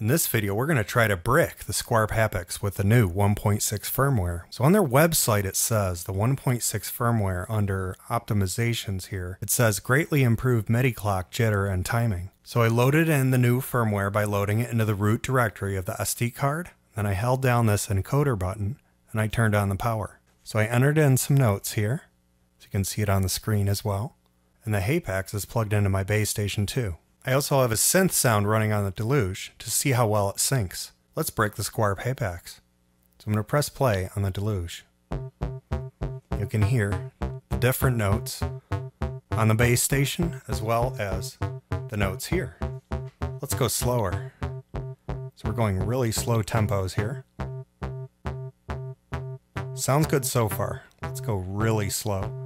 In this video, we're going to try to brick the Squarp Hapax with the new 1.6 firmware. So on their website, it says the 1.6 firmware under optimizations here, it says greatly improved MIDI clock jitter and timing. So I loaded in the new firmware by loading it into the root directory of the SD card. Then I held down this encoder button and I turned on the power. So I entered in some notes here. So you can see it on the screen as well. And the Hapax is plugged into my Bass Station too. I also have a synth sound running on the Deluge to see how well it syncs. Let's break the Squarp Hapax. So I'm going to press play on the Deluge. You can hear the different notes on the Bass Station as well as the notes here. Let's go slower. So we're going really slow tempos here. Sounds good so far. Let's go really slow.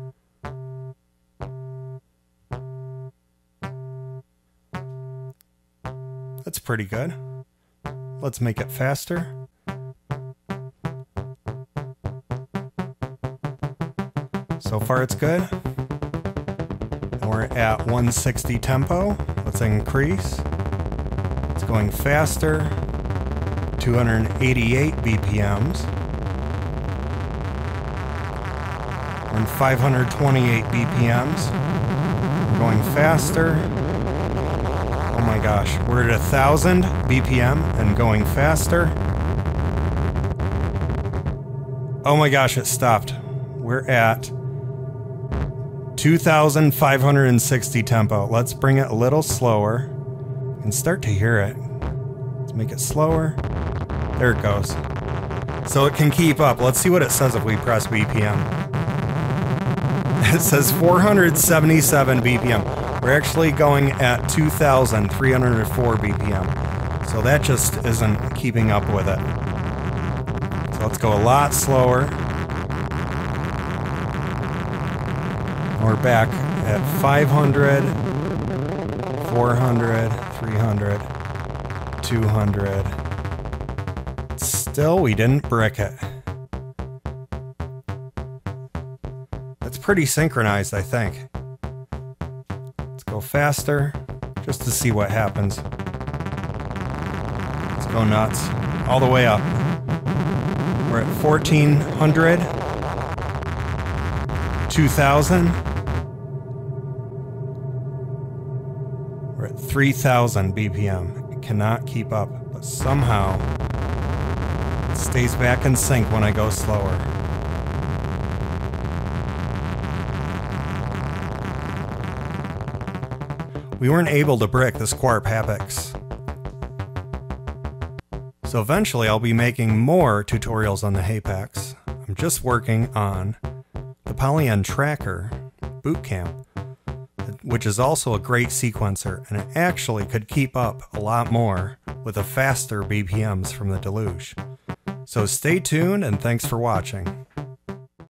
That's pretty good. Let's make it faster. So far it's good. We're at 160 tempo. Let's increase. It's going faster. 288 BPMs. We're in 528 BPMs. We're going faster. Oh my gosh, we're at a thousand BPM and going faster. Oh my gosh, it stopped. We're at 2,560 tempo. Let's bring it a little slower and start to hear it. Let's make it slower. There it goes. So it can keep up. Let's see what it says if we press BPM. It says 477 BPM. We're actually going at 2,304 BPM. So that just isn't keeping up with it. So let's go a lot slower. We're back at 500, 400, 300, 200. Still, we didn't brick it. That's pretty synchronized, I think go faster just to see what happens. Let's go nuts. All the way up. We're at 1400, 2000. We're at 3000 BPM. It cannot keep up, but somehow it stays back in sync when I go slower. We weren't able to brick the Squarp Hapax. So eventually I'll be making more tutorials on the Hapax. I'm just working on the Polyend Tracker Bootcamp, which is also a great sequencer, and it actually could keep up a lot more with the faster BPMs from the Deluge. So stay tuned and thanks for watching.